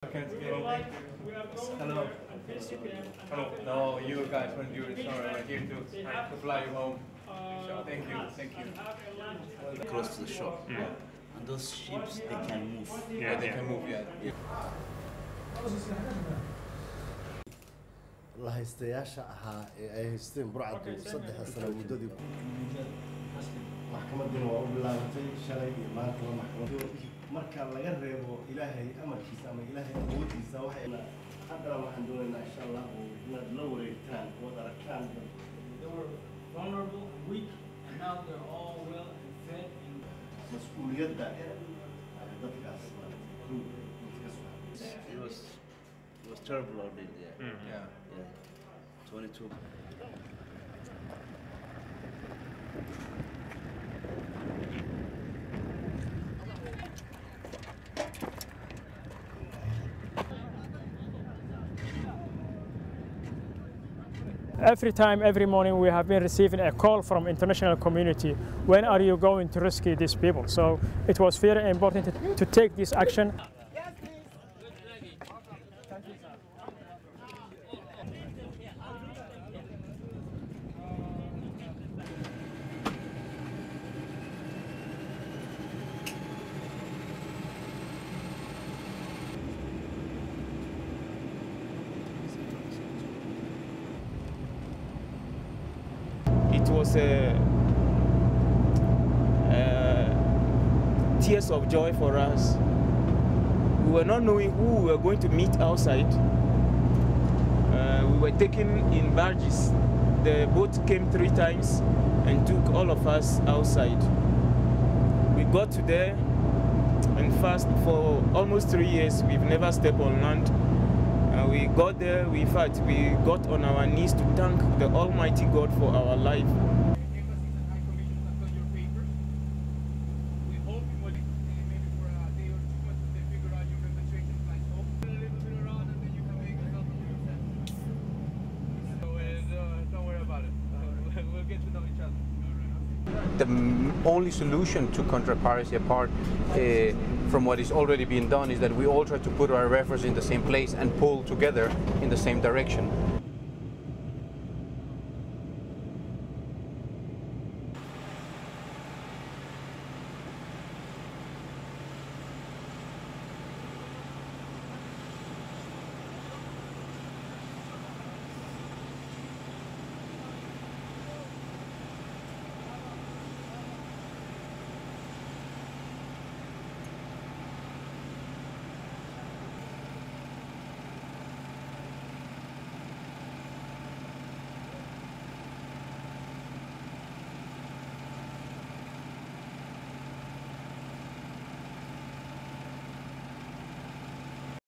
Can't Hello. Hello. No, you guys want to do it. Sorry, I'm here to, uh, to fly you home. Thank you, thank you. close to the shore. Hmm. And those ships, they can move. Yeah, they can move. Yeah. la haystayaasha ahaa ee ay haysteen burcadu saddexda sano muddadii maxkamadina waa u bilaabatay shalay iyo maantaba maxkamad marka laga reebo ilaahay amarkiisa ama ilaahay awoodiisa waxayna haddana waxaan doonaynaa insha allah inaad la wareegtaan ood aragtaan mas-uuliyadda dadkaas It was terrible all day there. Mm -hmm. Yeah. Yeah. 22. Every time, every morning, we have been receiving a call from international community. When are you going to rescue these people? So it was very important to, to take this action. it was a, uh, tears of joy for us. We were not knowing who we were going to meet outside. Uh, we were taken in barges. The boat came three times and took all of us outside. We got to there, and fast for almost three years, we've never stepped on land. Uh, we got there, we, fact, we got on our knees to thank the Almighty God for our life. The only solution to counter piracy apart uh, from what is already being done is that we all try to put our efforts in the same place and pull together in the same direction.